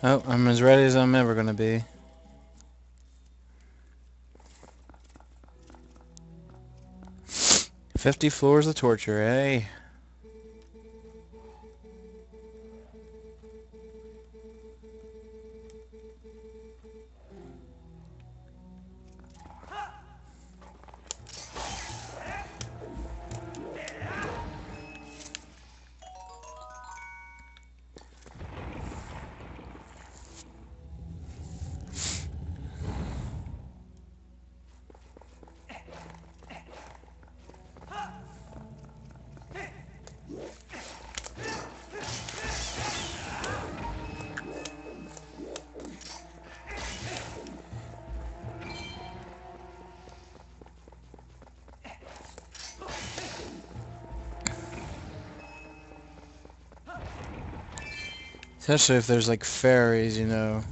Oh. I'm as ready as I'm ever gonna be. Fifty floors of torture, eh? Especially if there's like fairies, you know.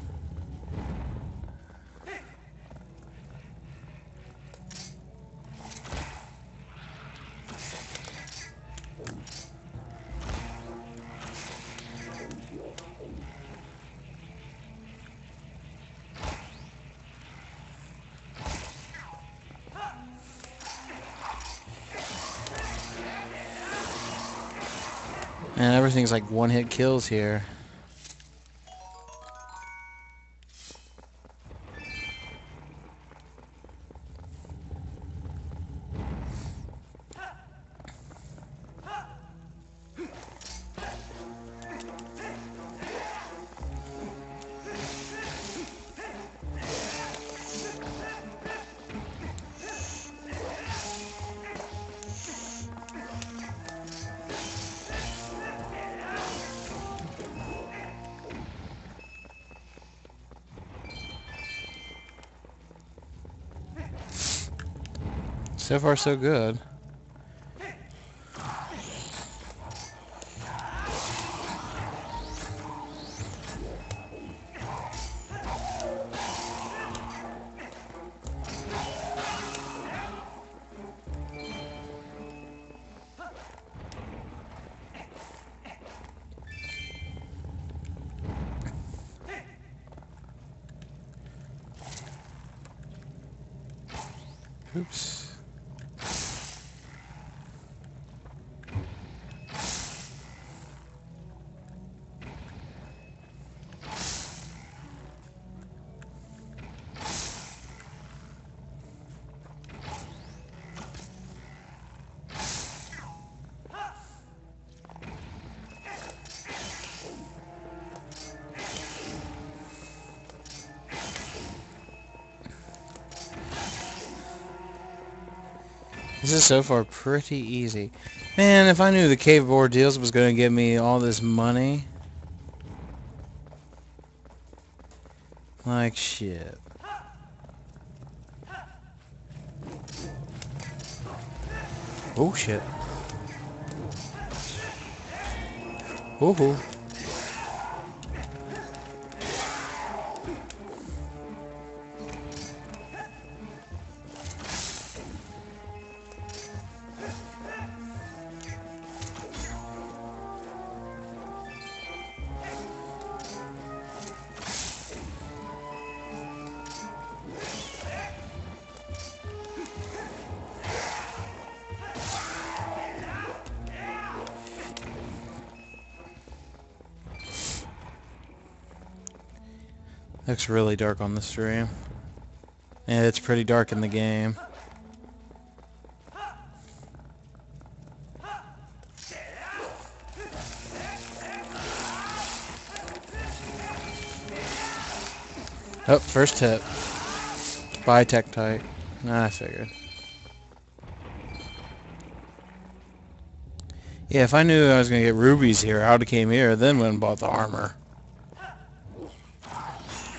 And everything's like one hit kills here. So far, so good. Oops. This is so far pretty easy. Man, if I knew the Cave of Ordeals was going to give me all this money. Like shit. Oh shit. Oh. Looks really dark on the stream. Yeah, it's pretty dark in the game. Oh, first hit. Bye, Tektite. Nah, I figured. Yeah, if I knew I was going to get rupees here, I would have came here, then went and bought the armor.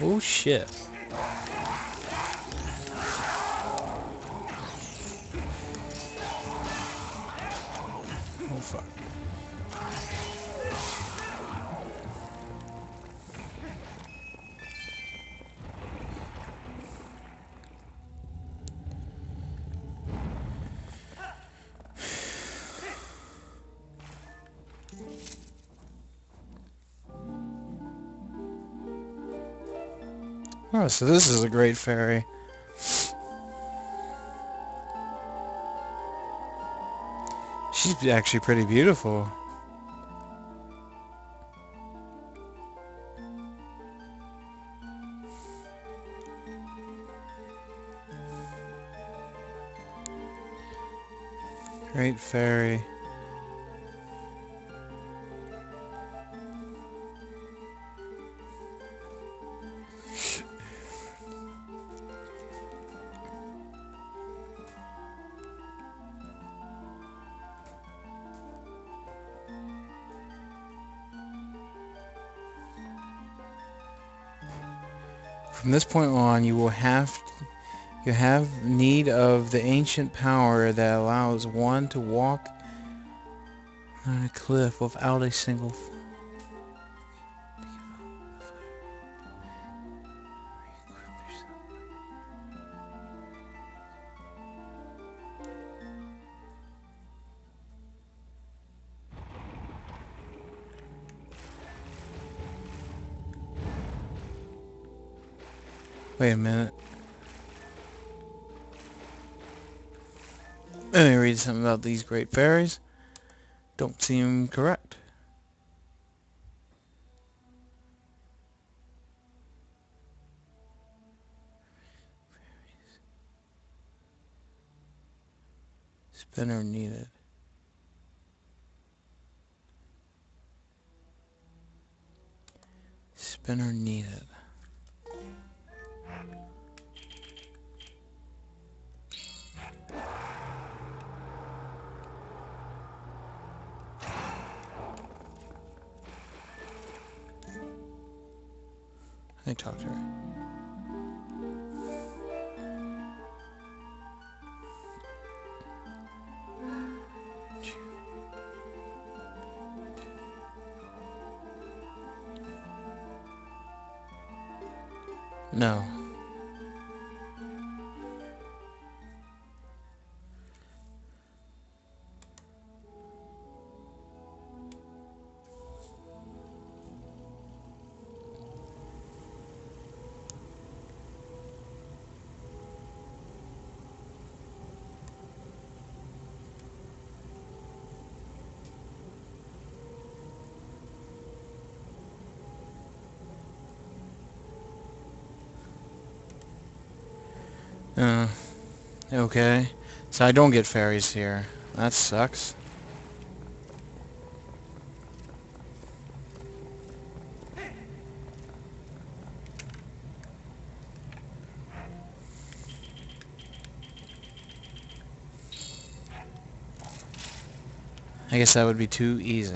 Oh shit. So this is a great fairy. She's actually pretty beautiful. Great fairy. This point on, you will have you have need of the ancient power that allows one to walk on a cliff without a single Wait a minute. Let me read something about these great fairies. Don't seem correct. Spinner needed. Spinner needed. I talked to her. Okay. So I don't get fairies here. That sucks. I guess that would be too easy.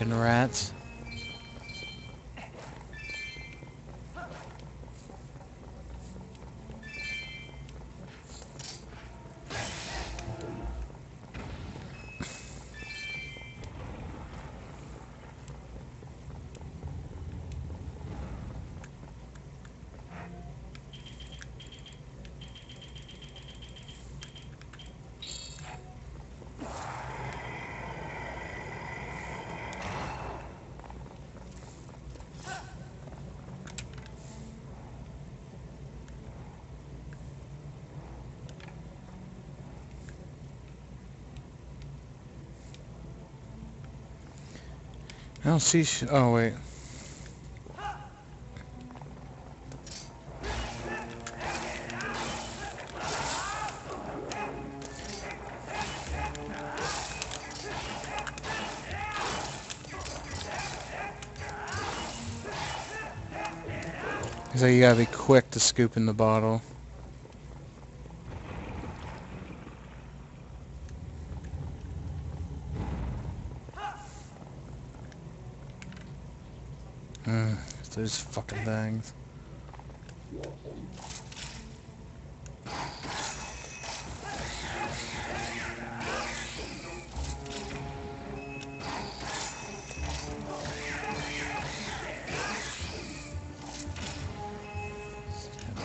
Fucking rats. I don't see oh wait. So you gotta be quick to scoop in the bottle. Those fucking things.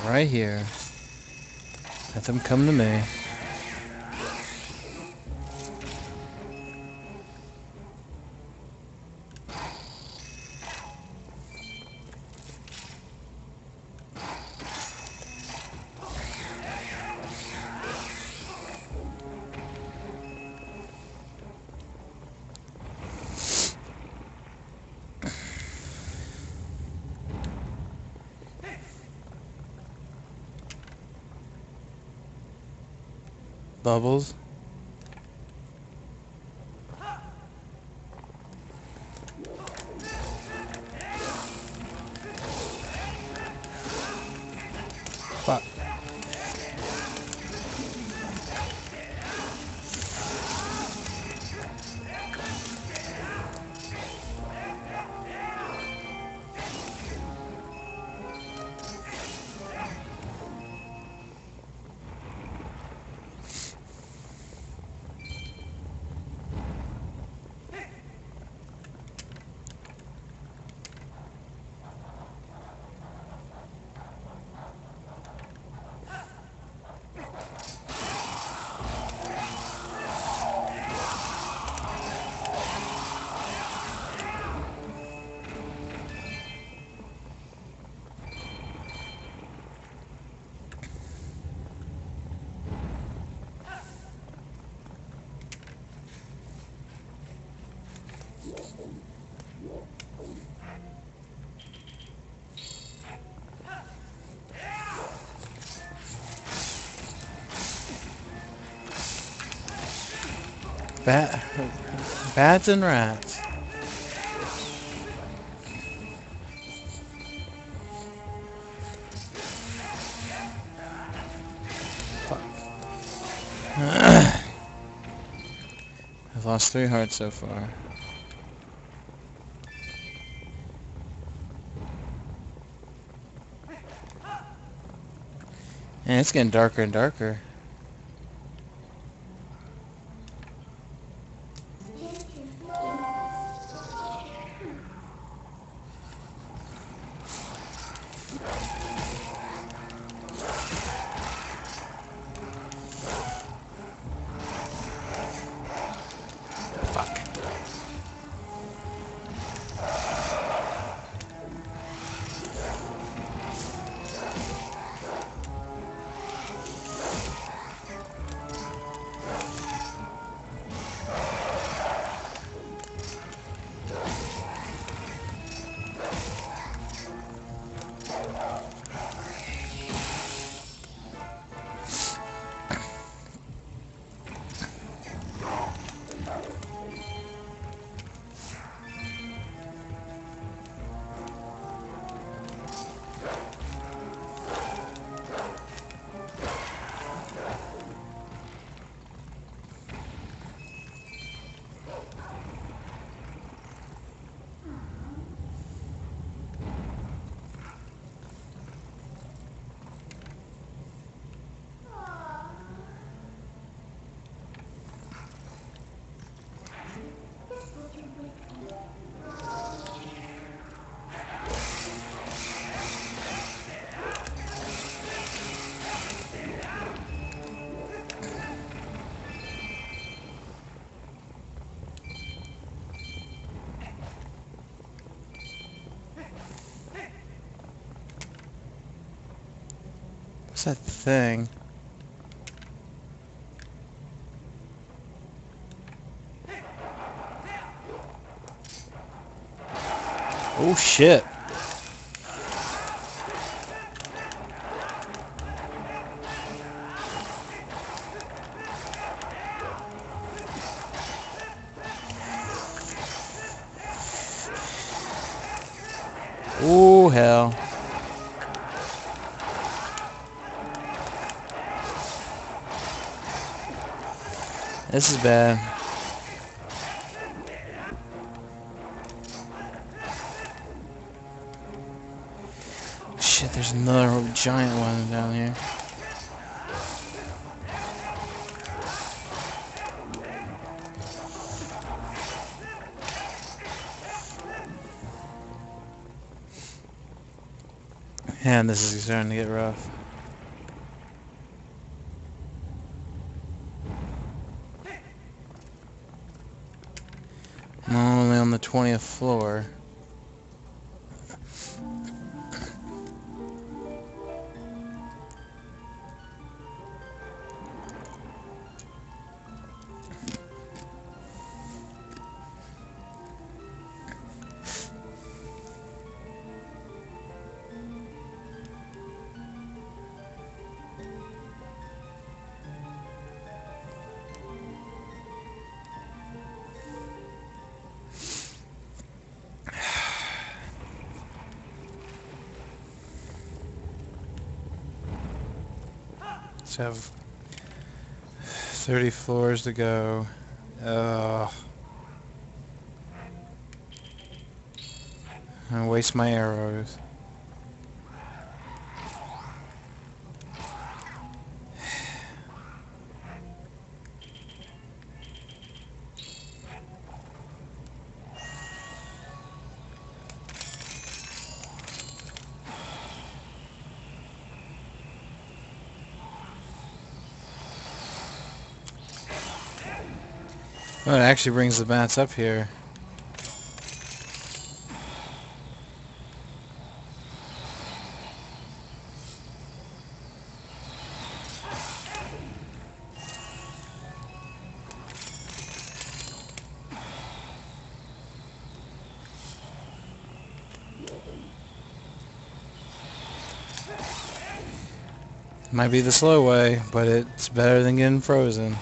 Right here. Let them come to me. Bubbles. Bat, bats and rats. I've lost three hearts so far. And it's getting darker and darker. That thing? Oh shit. This is bad. Shit, there's another giant one down here. And this is starting to get rough. I'm only on the 20th floor. So have 30 floors to go. Ugh. I waste my arrows. Actually brings the bats up here. Might be the slow way, but it's better than getting frozen.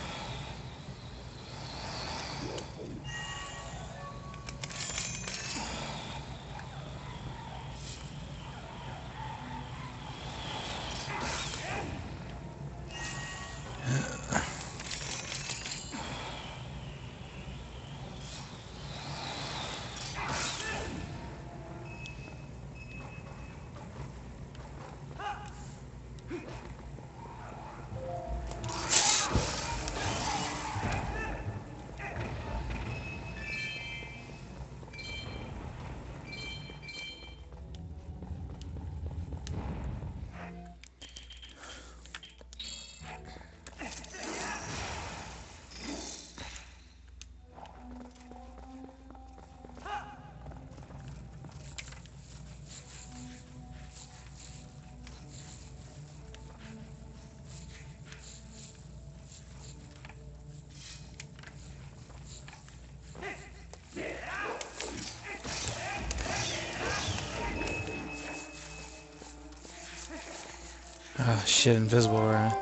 Oh shit, invisible rats.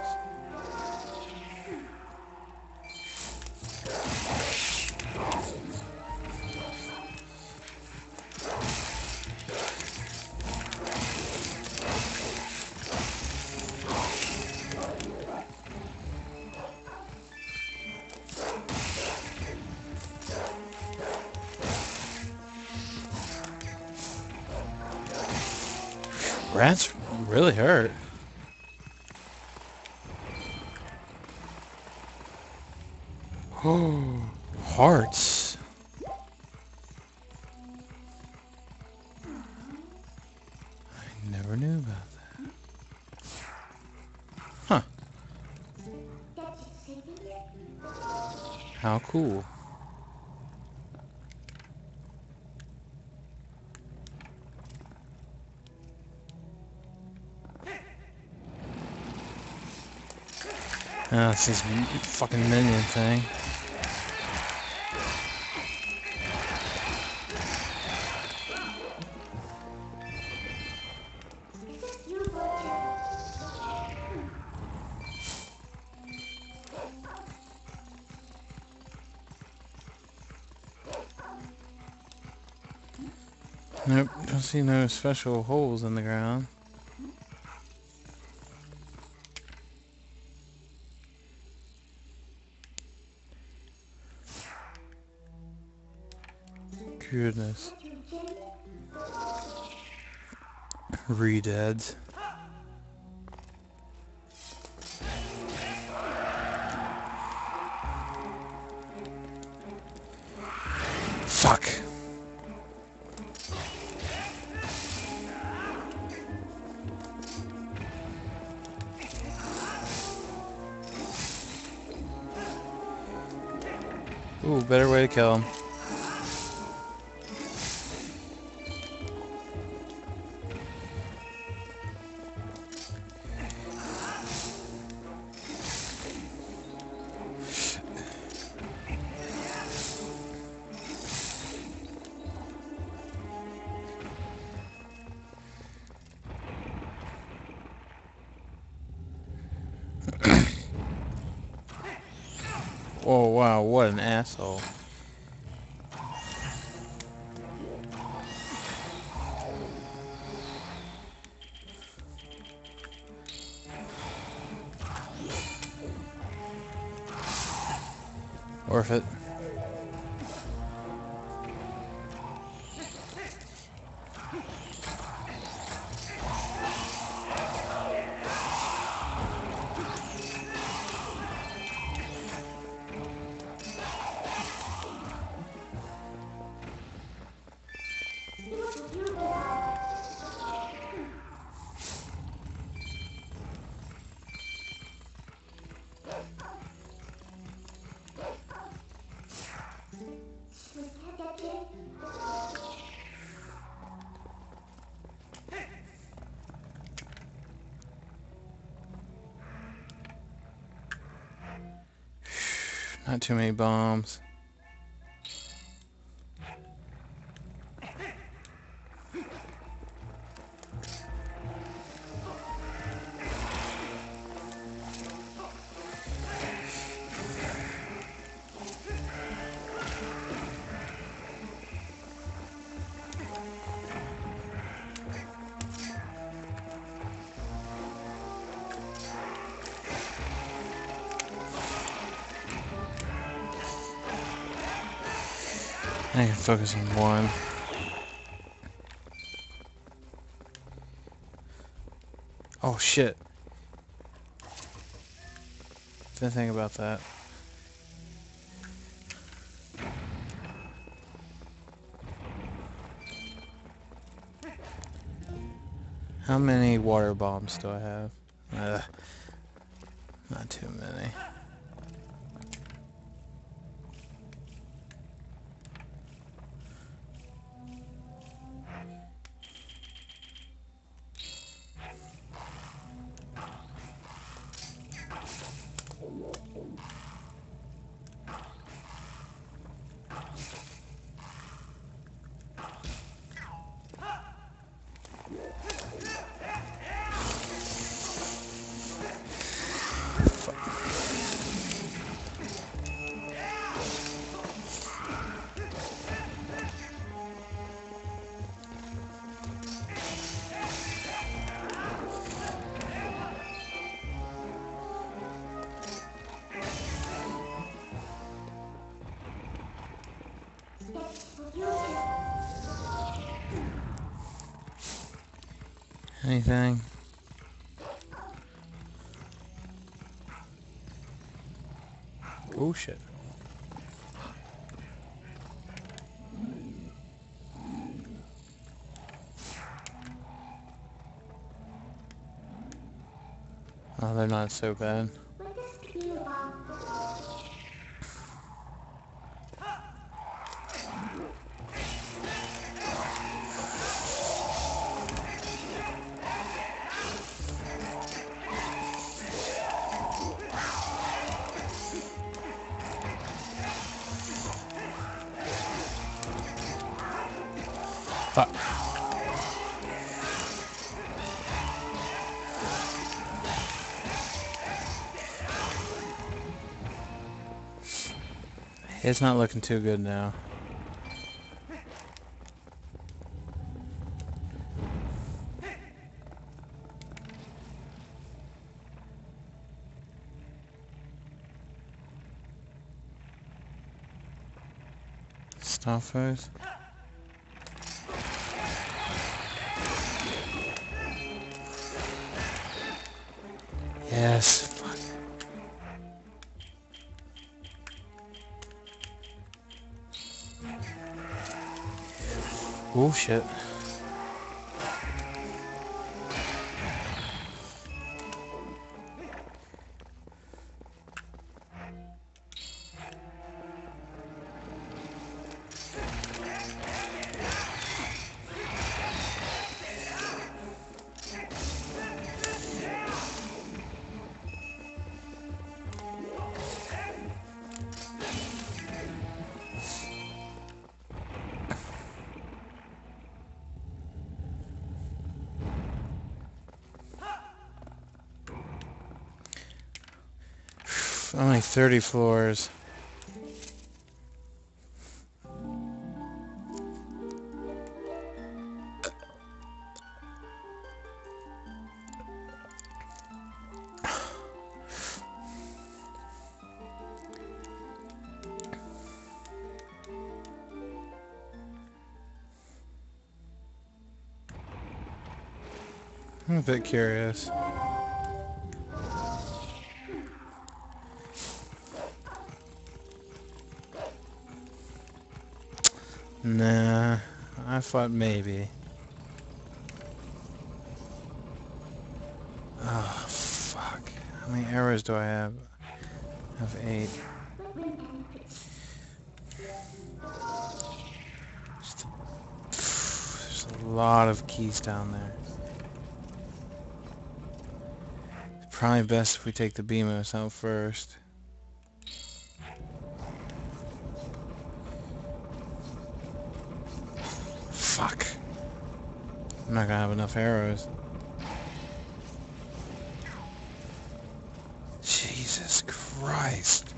Really hurt. Oh, hearts. I never knew about that. Huh. How cool. Oh, this fucking minion thing. see no special holes in the ground. Goodness. Redeads. Ooh, better way to kill him. Not too many bombs. Focus on one. Oh shit. Didn't think about that. How many water bombs do I have? Uh, not too many. Oh shit. Oh, they're not so bad. It's not looking too good now. Starfish. Yes, Fuck. 30 floors. I'm a bit curious. Nah, I thought maybe. Oh, fuck. How many arrows do I have? I have eight. Just there's a lot of Keese down there. It's probably best if we take the Beamos out first. I'm not gonna have enough arrows. Jesus Christ.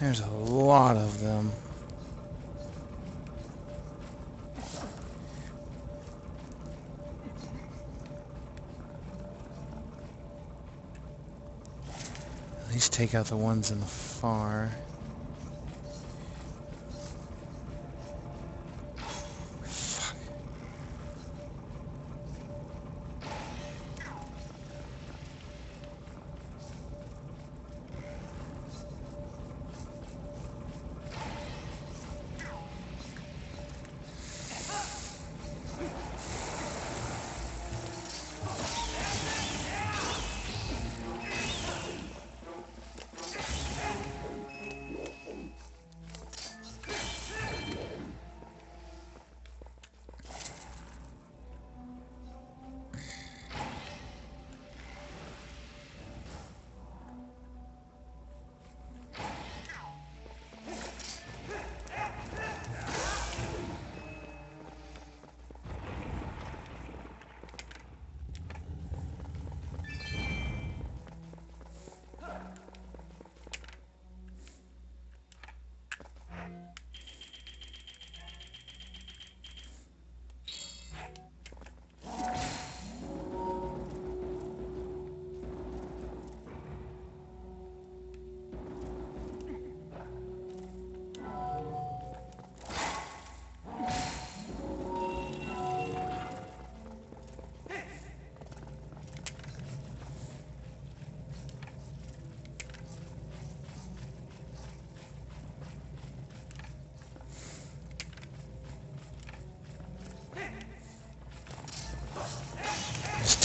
There's a lot of them. At least take out the ones in the far.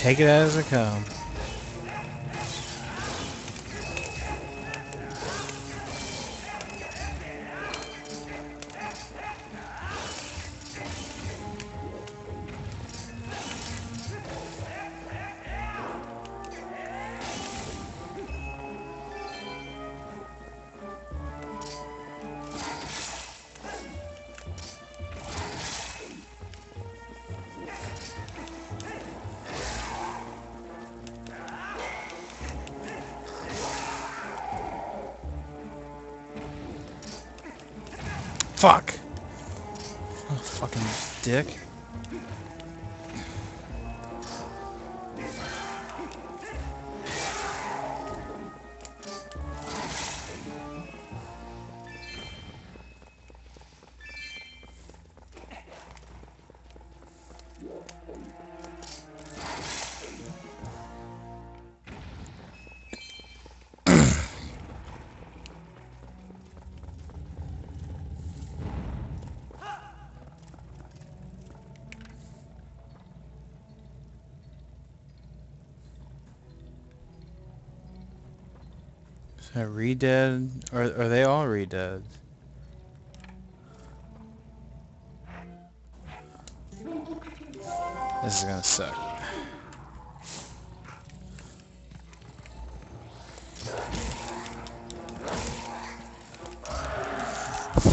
Take it as it comes. Fuck. Oh, fucking dick. Redead? Or are they all Redead? This is gonna suck.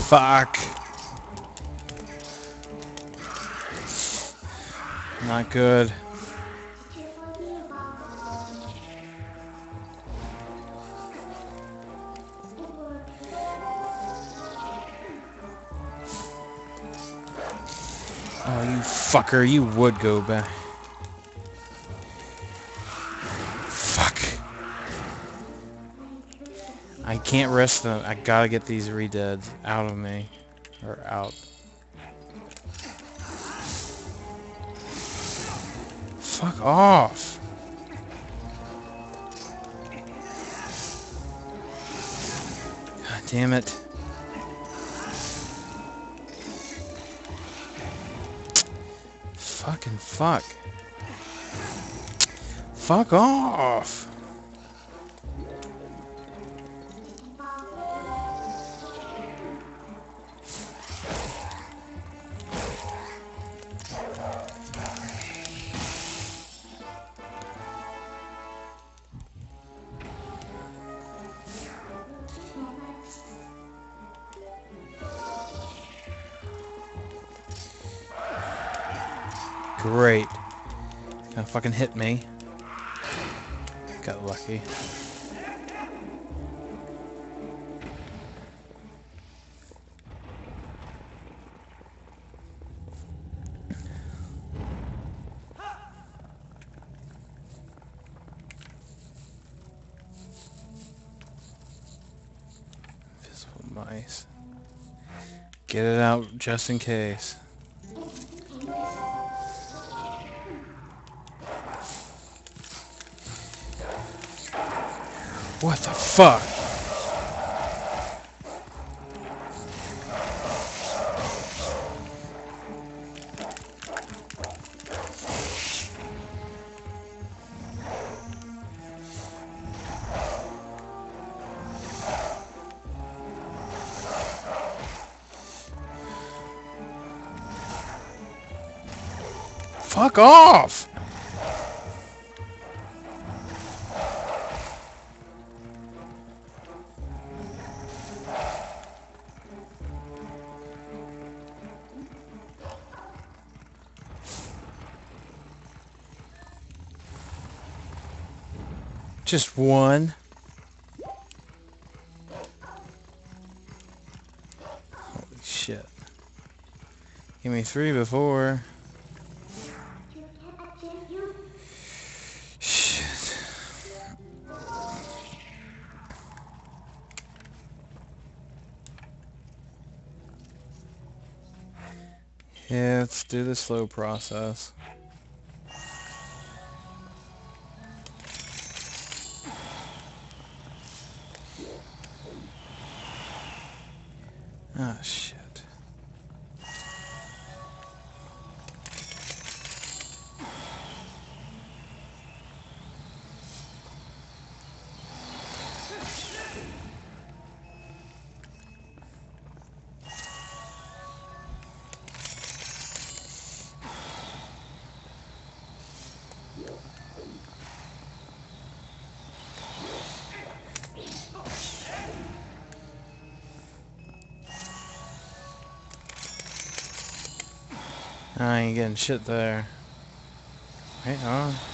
Fuck. Not good. Oh, you fucker, you would go back. Fuck. I can't rest them. I gotta get these Redeads out of me. Or out. Fuck off. God damn it. Fucking fuck. Fuck off. Fucking hit me. Got lucky. Invisible mice. Get it out just in case. What the fuck? Fuck off! Just one. Holy shit. Give me three before. Shit. Yeah, let's do the slow process. Ah, shit. I ain't getting shit there. Wait, oh.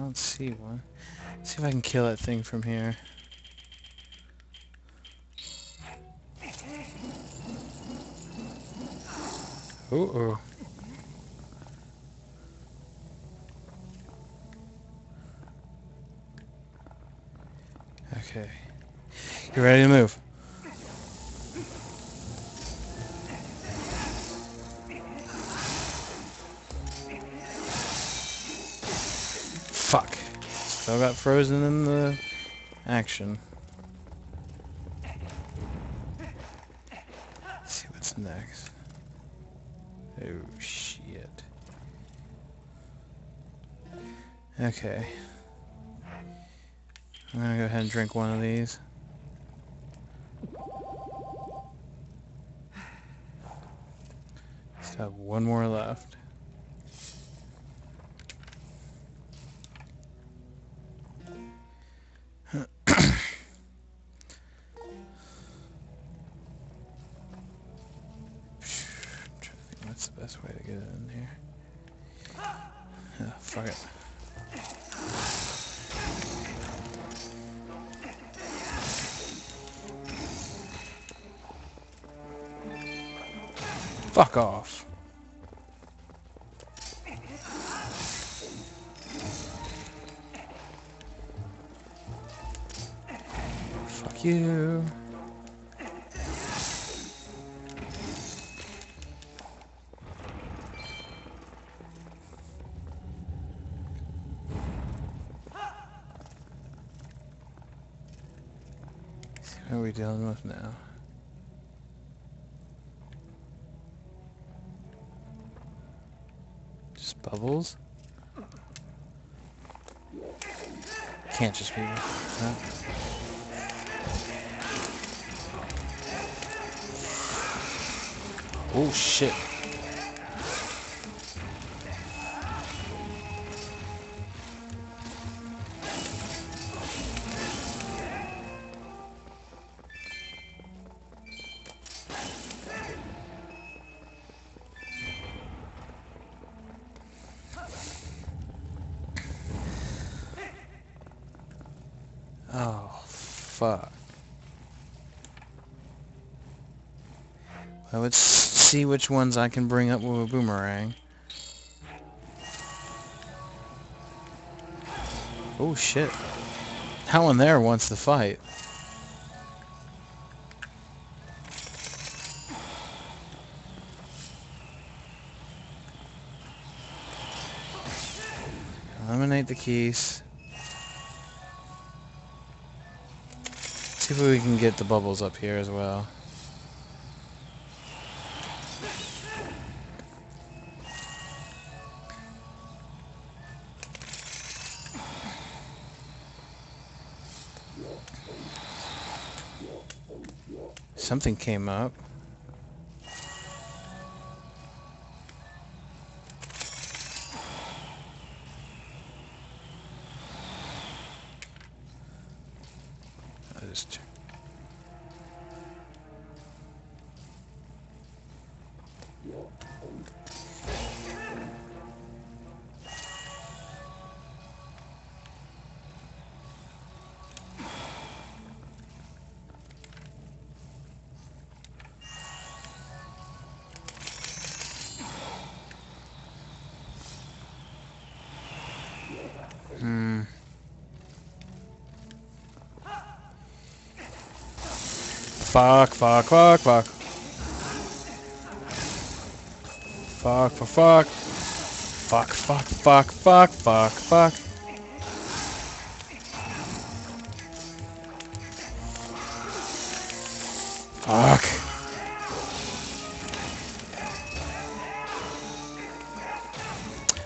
I don't see one. see if I can kill that thing from here. Ooh. -oh. Okay. Get ready to move. Fuck. Still got frozen in the action. Let's see what's next. Oh shit. Okay. I'm gonna go ahead and drink one of these. Just have one more left. Bubbles? Can't just be. Huh? Oh shit. See which ones I can bring up with a boomerang. Oh, shit. That one there wants to fight. Eliminate the Keese. See if we can get the bubbles up here as well. Something came up. Fuck, fuck, fuck, fuck. Fuck, fuck, fuck. Fuck, fuck, fuck, fuck, fuck, fuck. Fuck.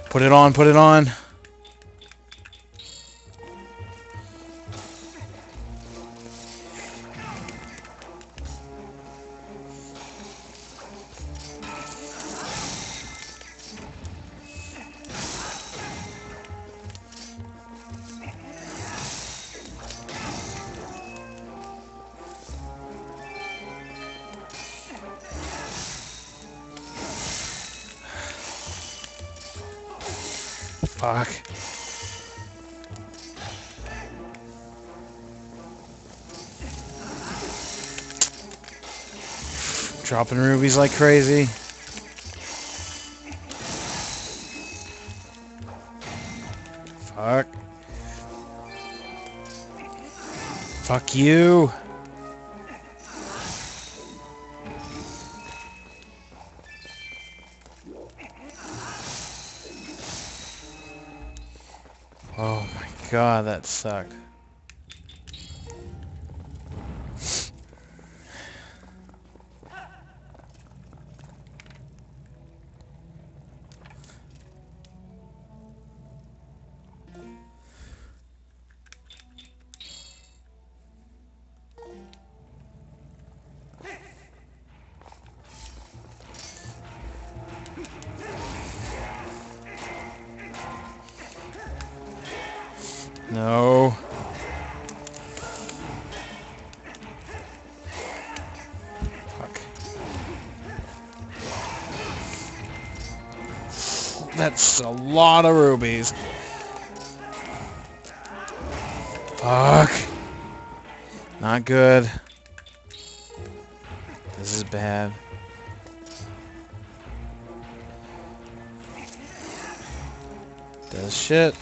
Put it on, put it on. Dropping rubies like crazy. Fuck. Fuck you. God, Good. This is bad. Does shit.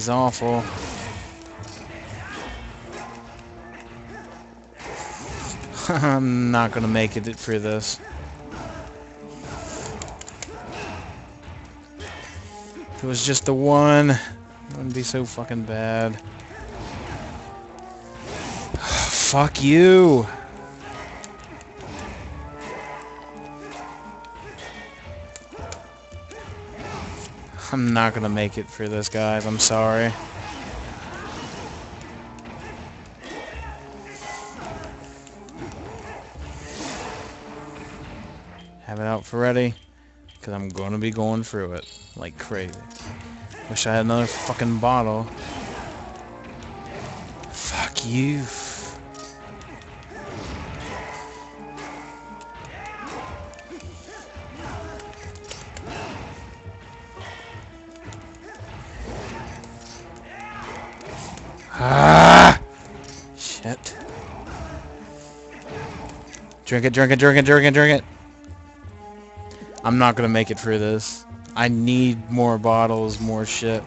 Is awful. I'm not gonna make it for this. If it was just the one, it wouldn't be so fucking bad. Fuck you! I'm not gonna make it for this, guys. I'm sorry. Have it out for ready, because I'm gonna be going through it like crazy. Wish I had another fucking bottle. Fuck you. Drink it, drink it, drink it, drink it, drink it. I'm not gonna make it through this. I need more bottles, more shit.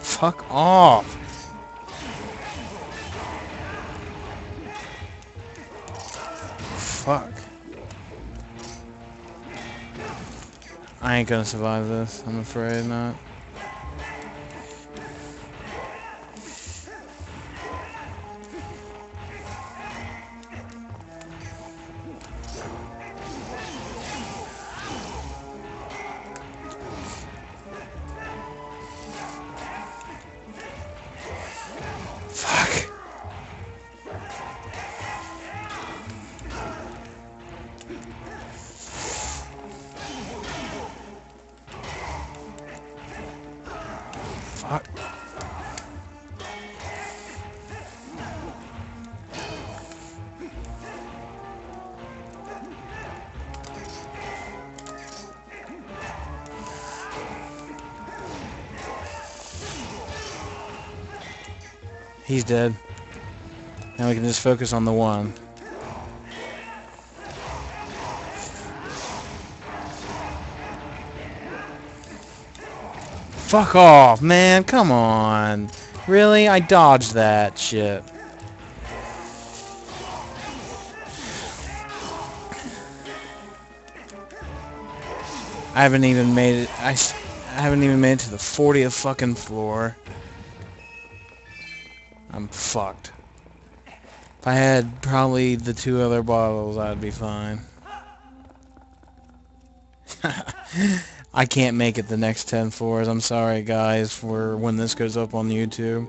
Fuck off. Fuck. I ain't gonna survive this. I'm afraid not. Dead. Now we can just focus on the one. Fuck off, man. Come on. Really? I dodged that shit. I haven't even made it. I, I haven't even made it to the 40th fucking floor. I'm fucked. If I had probably the two other bottles, I'd be fine. I can't make it the next 10 floors. I'm sorry, guys, for when this goes up on YouTube.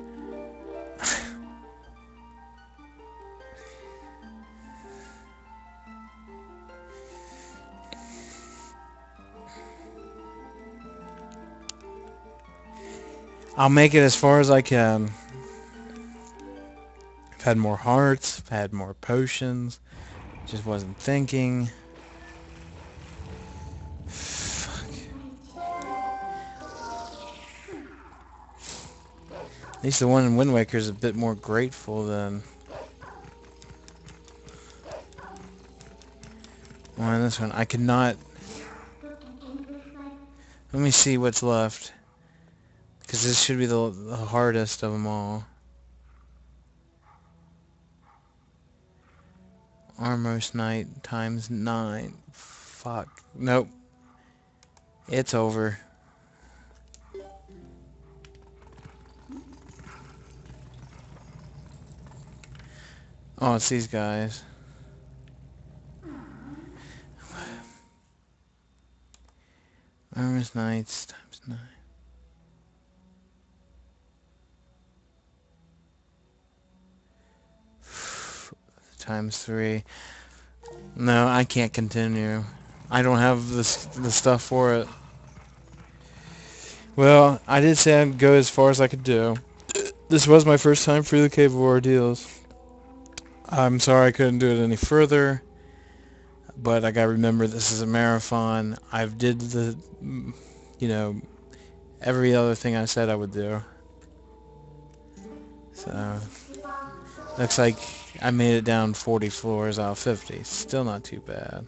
I'll make it as far as I can. I've had more hearts, I've had more potions. Just wasn't thinking. Fuck. At least the one in Wind Waker is a bit more grateful than on this one. I cannot... Let me see what's left. Because this should be the, the hardest of them all. Armor's Knight times 9. Fuck. Nope. It's over. Oh, it's these guys. Armor's Knights times 9. Times 3. No, I can't continue. I don't have the, the stuff for it. Well, I did say I'd go as far as I could do. This was my first time through the Cave of Ordeals. I'm sorry I couldn't do it any further, but I gotta remember this is a marathon. I've did the, you know, every other thing I said I would do. So, looks like I made it down 40 floors out of 50. Still not too bad.